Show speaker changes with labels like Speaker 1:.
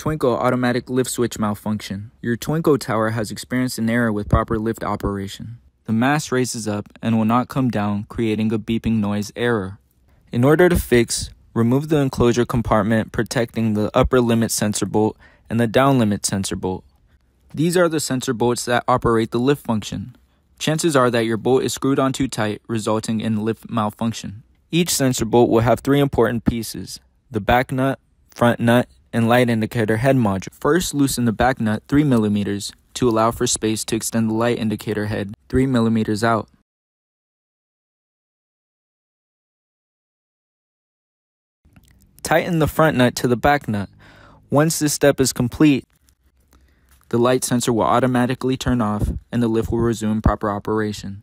Speaker 1: TWINKO automatic lift switch malfunction. Your TWINKO tower has experienced an error with proper lift operation. The mast raises up and will not come down, creating a beeping noise error. In order to fix, remove the enclosure compartment protecting the upper limit sensor bolt and the down limit sensor bolt. These are the sensor bolts that operate the lift function. Chances are that your bolt is screwed on too tight, resulting in lift malfunction. Each sensor bolt will have three important pieces the back nut, front nut, and light indicator head module. First, loosen the back nut 3 millimeters to allow for space to extend the light indicator head 3 millimeters out. Tighten the front nut to the back nut. Once this step is complete, the light sensor will automatically turn off and the lift will resume proper operation.